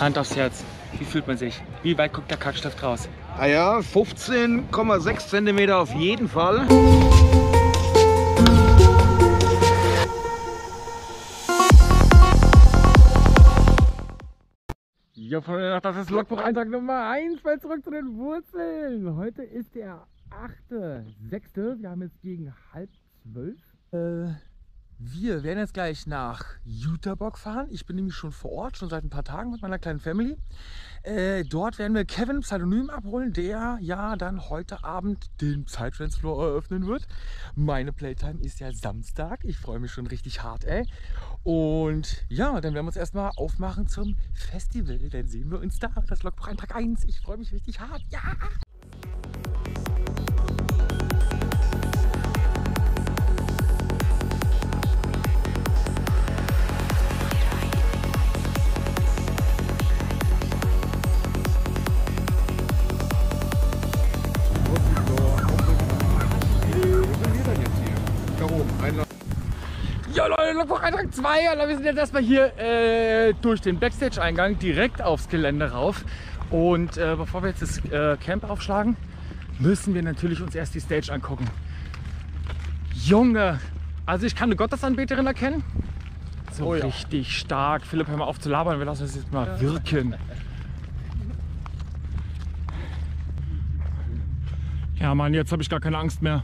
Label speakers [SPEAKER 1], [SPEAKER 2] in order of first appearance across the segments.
[SPEAKER 1] Hand aufs Herz. Wie fühlt man sich? Wie weit guckt der Kackstift raus?
[SPEAKER 2] Ah ja, 15,6 cm auf jeden Fall.
[SPEAKER 1] Ja, Freunde, das ist Logbuch-Eintrag Nummer 1 bei Zurück zu den Wurzeln. Heute ist der 8.6. Wir haben jetzt gegen halb zwölf. Äh, wir werden jetzt gleich nach Jüterbock fahren. Ich bin nämlich schon vor Ort, schon seit ein paar Tagen mit meiner kleinen Family. Äh, dort werden wir Kevin Pseudonym abholen, der ja dann heute Abend den Psytrance-Floor eröffnen wird. Meine Playtime ist ja Samstag. Ich freue mich schon richtig hart, ey. Und ja, dann werden wir uns erstmal aufmachen zum Festival. Dann sehen wir uns da. Das Logbuch Eintrag 1. Ich freue mich richtig hart. Ja! Ja Logbuch Eintrag 2. Wir sind jetzt erstmal hier äh, durch den Backstage-Eingang direkt aufs Gelände rauf. Und äh, bevor wir jetzt das äh, Camp aufschlagen, müssen wir natürlich uns erst die Stage angucken. Junge, also ich kann eine Gottesanbeterin erkennen. So
[SPEAKER 2] Oh ja.
[SPEAKER 1] richtig stark. Philipp, hör mal auf zu labern, wir lassen das jetzt mal wirken. Ja Mann, jetzt habe ich gar keine Angst mehr.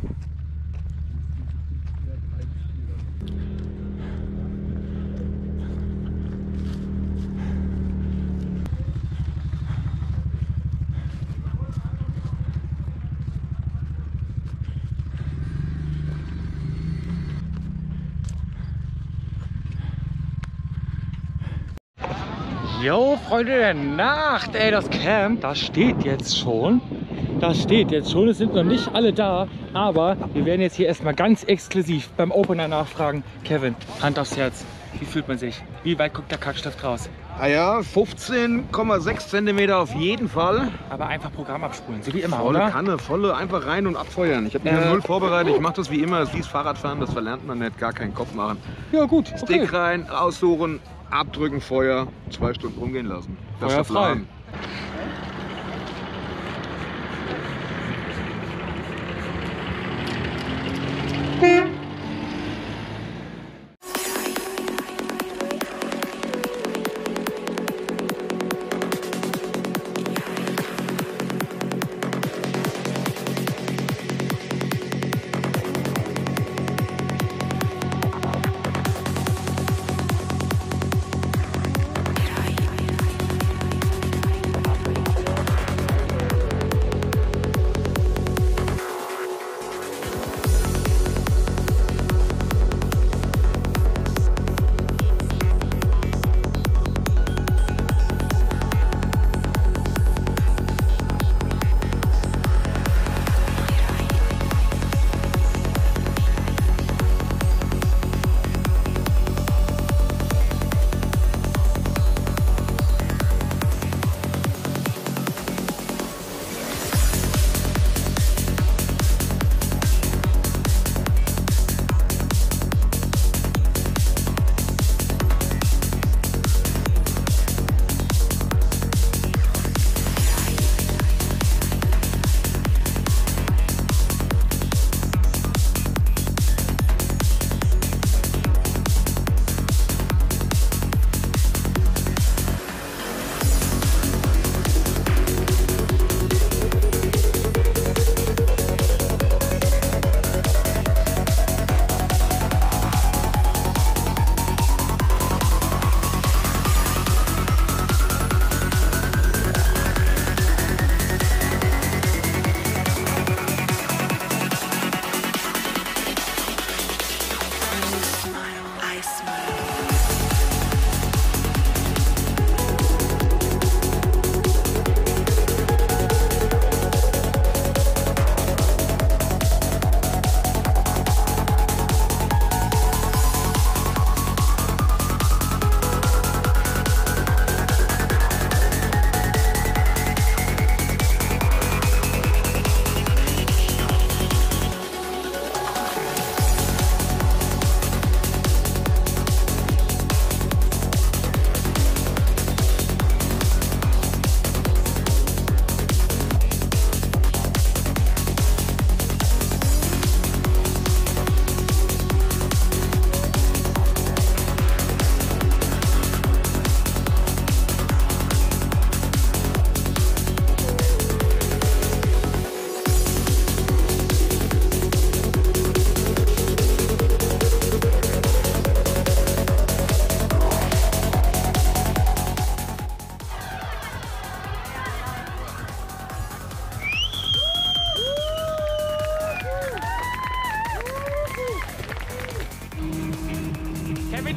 [SPEAKER 1] Jo, Freunde der Nacht, ey, das Camp, das steht jetzt schon. Das steht jetzt schon, es sind noch nicht alle da, aber wir werden jetzt hier erstmal ganz exklusiv beim Opener nachfragen. Kevin, Hand aufs Herz, wie fühlt man sich? Wie weit guckt der Kackstift raus?
[SPEAKER 2] Ah ja, 15,6 cm auf jeden Fall.
[SPEAKER 1] Aber einfach Programm abspulen, so wie immer,
[SPEAKER 2] Volle
[SPEAKER 1] oder?
[SPEAKER 2] Kanne, volle, einfach rein und abfeuern. Ich habe mich
[SPEAKER 1] Äh,
[SPEAKER 2] null vorbereitet. Ich mache das wie immer, das ist Fahrradfahren, das verlernt man nicht, gar keinen Kopf machen.
[SPEAKER 1] Ja gut, okay.
[SPEAKER 2] Stick rein, aussuchen, abdrücken, Feuer, zwei Stunden rumgehen lassen. Das
[SPEAKER 1] Feuer
[SPEAKER 2] ist der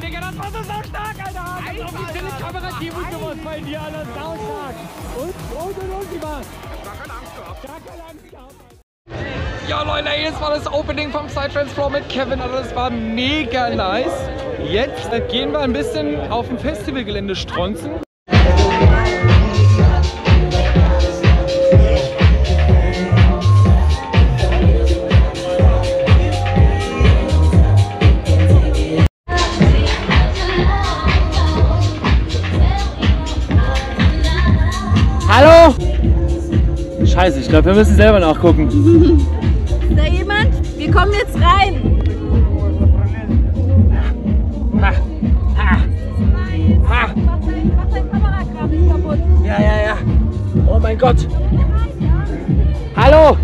[SPEAKER 2] Digga,
[SPEAKER 1] das war so stark, Alter! Also auf die Bildkamera Keyboard geworden bei dir, Alter, saustark! Und, und, und, und, die war's! Gar keine Angst gehabt. Gar keine Angst gehabt, ja Leute, das war das Opening vom Psytrance Floor mit Kevin, also das war mega nice. Jetzt gehen wir ein bisschen auf dem Festivalgelände stronzen. Scheiße, ich glaube, wir müssen selber nachgucken.
[SPEAKER 3] Ist da jemand? Wir kommen jetzt rein.
[SPEAKER 1] Ha, ha, ha. Ja, ja, ja. Oh mein Gott. Hallo.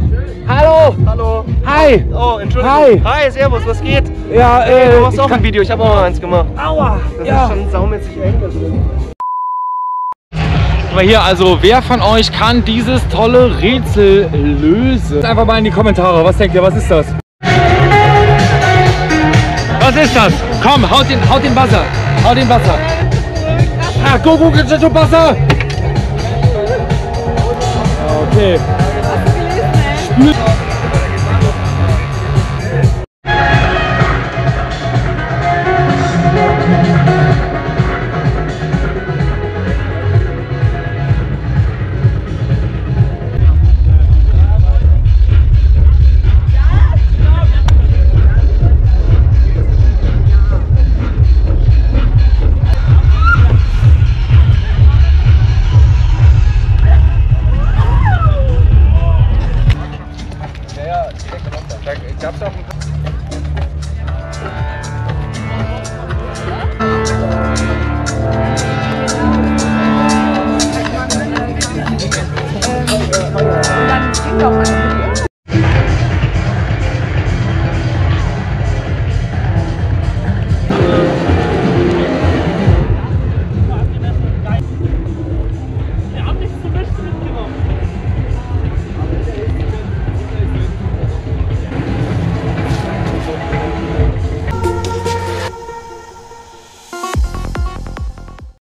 [SPEAKER 1] Hallo.
[SPEAKER 4] Hallo.
[SPEAKER 1] Hi.
[SPEAKER 4] Oh, Entschuldigung.
[SPEAKER 1] Hi.
[SPEAKER 4] Hi, servus, was geht?
[SPEAKER 1] Ja,
[SPEAKER 4] Hey, du
[SPEAKER 1] äh,
[SPEAKER 4] machst auch ein Video, ich habe auch mal eins gemacht.
[SPEAKER 1] Aua.
[SPEAKER 4] Das
[SPEAKER 1] Ja.
[SPEAKER 4] ist schon saumäßig eng da drin.
[SPEAKER 1] Aber hier, also wer von euch kann dieses tolle Rätsel lösen? Einfach mal in die Kommentare. Was denkt ihr, was ist das? Was ist das? Komm, haut den, haut den Buzzer. Haut den Buzzer. Ah, go, go, the Buzzer. Okay.
[SPEAKER 3] Hast